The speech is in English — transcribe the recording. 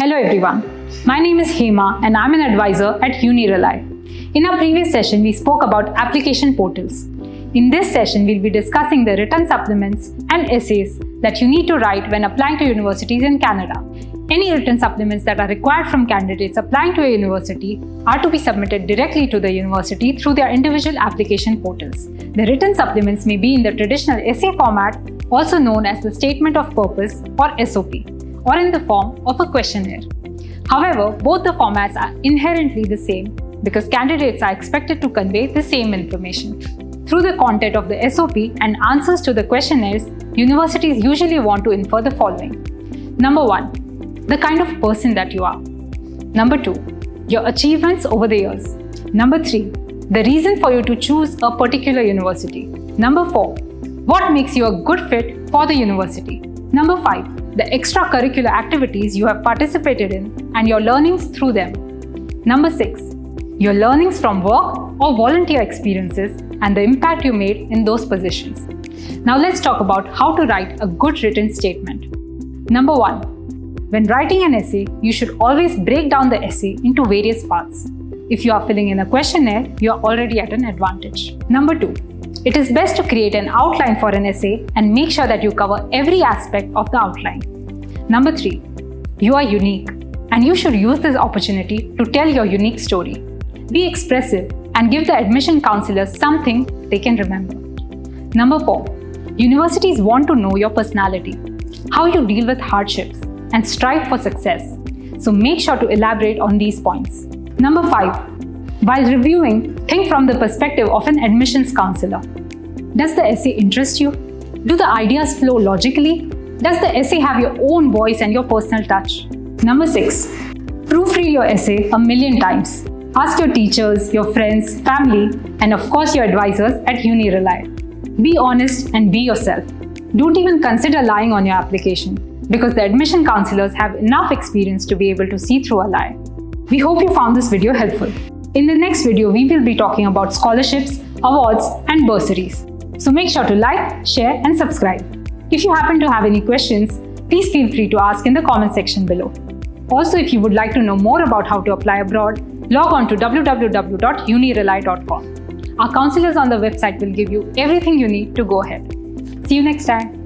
Hello everyone. My name is Hema and I'm an advisor at UniRely. In our previous session, we spoke about application portals. In this session, we'll be discussing the written supplements and essays that you need to write when applying to universities in Canada. Any written supplements that are required from candidates applying to a university are to be submitted directly to the university through their individual application portals. The written supplements may be in the traditional essay format, also known as the Statement of Purpose or SOP or in the form of a questionnaire. However, both the formats are inherently the same because candidates are expected to convey the same information. Through the content of the SOP and answers to the questionnaires, universities usually want to infer the following. Number 1. The kind of person that you are. Number 2. Your achievements over the years. Number 3. The reason for you to choose a particular university. Number 4. What makes you a good fit for the university. Number 5 the extracurricular activities you have participated in and your learnings through them. Number 6. Your learnings from work or volunteer experiences and the impact you made in those positions. Now let's talk about how to write a good written statement. Number 1. When writing an essay, you should always break down the essay into various parts. If you are filling in a questionnaire, you are already at an advantage. Number 2. It is best to create an outline for an essay and make sure that you cover every aspect of the outline. Number 3. You are unique and you should use this opportunity to tell your unique story. Be expressive and give the admission counselors something they can remember. Number 4. Universities want to know your personality, how you deal with hardships, and strive for success. So make sure to elaborate on these points. Number 5. While reviewing, think from the perspective of an admissions counselor. Does the essay interest you? Do the ideas flow logically? Does the essay have your own voice and your personal touch? Number 6. Proofread your essay a million times. Ask your teachers, your friends, family, and of course your advisors at UniRely. Be honest and be yourself. Don't even consider lying on your application because the admission counselors have enough experience to be able to see through a lie. We hope you found this video helpful. In the next video, we will be talking about scholarships, awards, and bursaries. So make sure to like, share, and subscribe. If you happen to have any questions, please feel free to ask in the comment section below. Also, if you would like to know more about how to apply abroad, log on to www.unirely.com. Our counselors on the website will give you everything you need to go ahead. See you next time.